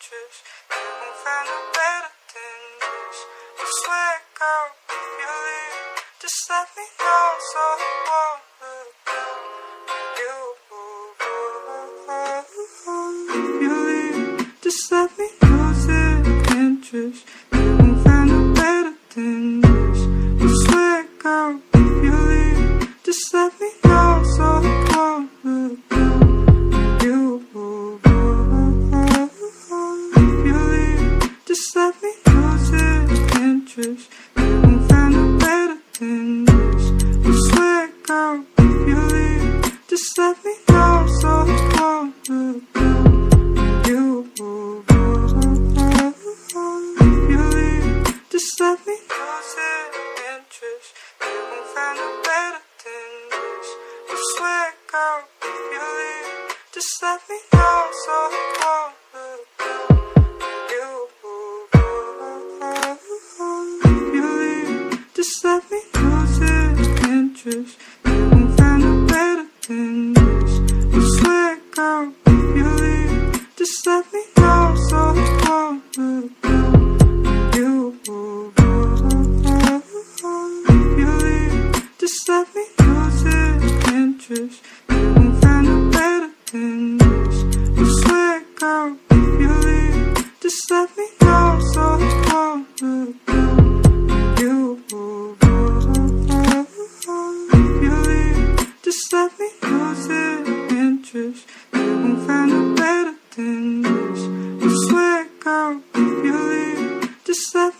interest. You won't find no better than this. I swear, girl, if you leave, just let me know so I won't look. You, if you leave, just let me losing interest. Just let me know so I won't just let me it interest. You won't find no better than this. I swear, girl, if you leave, just let me know so if you leave, just let me lose it interest. Won't find better than this. I swear, girl, if you leave, just let me know so I won't Just let me lose the interest. You won't find a better than this. You swear, girl, if you leave, just let